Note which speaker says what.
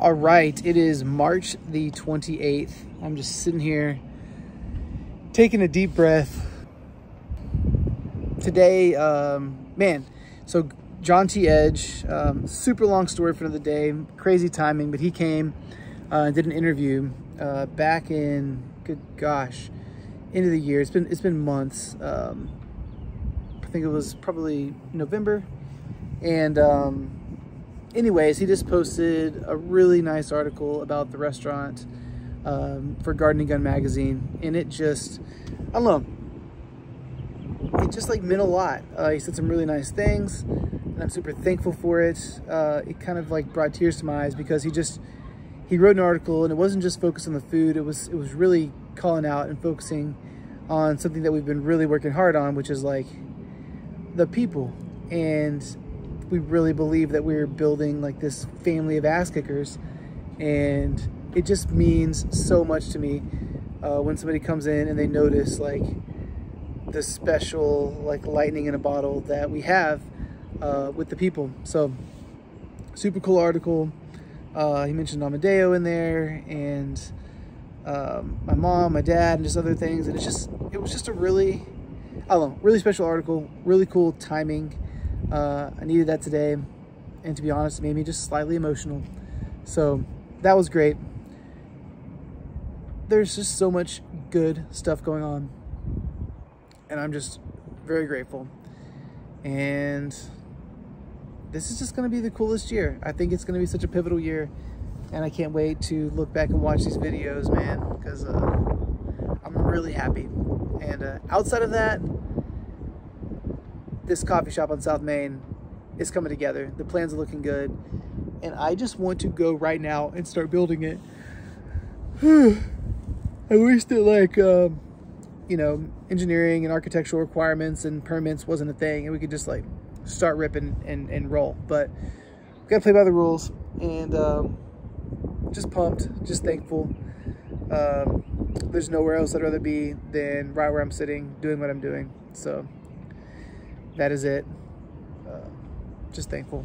Speaker 1: All right, it is March the 28th. I'm just sitting here taking a deep breath. Today, um, man, so John T. Edge, um, super long story for the day, crazy timing, but he came uh, did an interview uh, back in, good gosh, end of the year. It's been it's been months. Um, I think it was probably November, and um, anyways, he just posted a really nice article about the restaurant um, for Garden & Gun magazine, and it just, I don't know, it just like meant a lot. Uh, he said some really nice things, and I'm super thankful for it. Uh, it kind of like brought tears to my eyes because he just he wrote an article, and it wasn't just focused on the food. It was it was really calling out and focusing on something that we've been really working hard on, which is like the people and we really believe that we're building like this family of ass kickers and it just means so much to me uh, when somebody comes in and they notice like the special like lightning in a bottle that we have uh, with the people. So super cool article. Uh, he mentioned Amadeo in there and um, my mom my dad and just other things and it's just it was just a really I don't know really special article really cool timing uh, I needed that today. And to be honest, it made me just slightly emotional. So that was great. There's just so much good stuff going on. And I'm just very grateful. And this is just going to be the coolest year. I think it's going to be such a pivotal year. And I can't wait to look back and watch these videos, man, because uh, I'm really happy. And uh, outside of that, this coffee shop on South Main is coming together. The plans are looking good. And I just want to go right now and start building it. I wish that like, um, you know, engineering and architectural requirements and permits wasn't a thing and we could just like start ripping and, and roll. But we gotta play by the rules and um, just pumped, just thankful. Um, there's nowhere else I'd rather be than right where I'm sitting, doing what I'm doing. So that is it. Uh, just thankful.